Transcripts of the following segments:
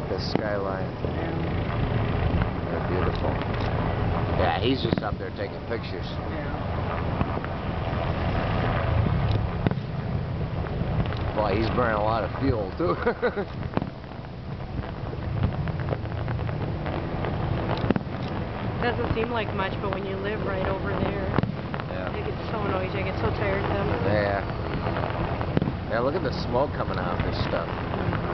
like the skyline. They're beautiful. Yeah, he's just up there taking pictures. Boy, he's burning a lot of fuel too. Doesn't seem like much, but when you live right over there, yeah. it gets so noisy. I get so tired of them. Yeah. Yeah, look at the smoke coming out of this stuff. Mm-hmm.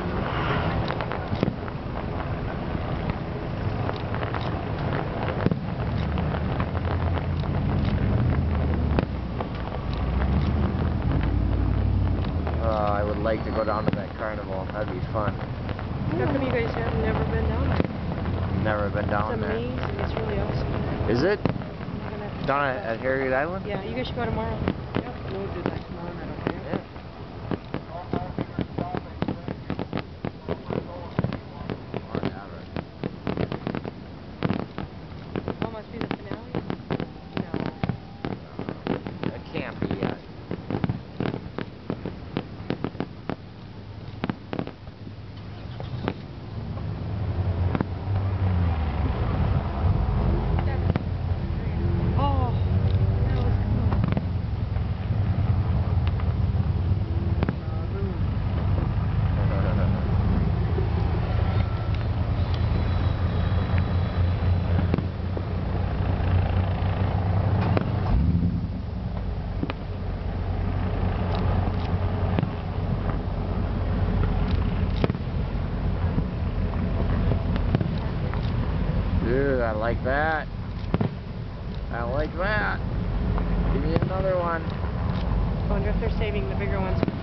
I would like to go down to that carnival. That'd be fun. How come you guys have never been down there? Never been It's down there. amazing. It's really awesome. Is it? I'm gonna have to Down at, at Harriet Island? Yeah, you guys should go tomorrow. Yep, we'll do that Dude, I like that. I like that. Give me another one. I wonder if they're saving the bigger ones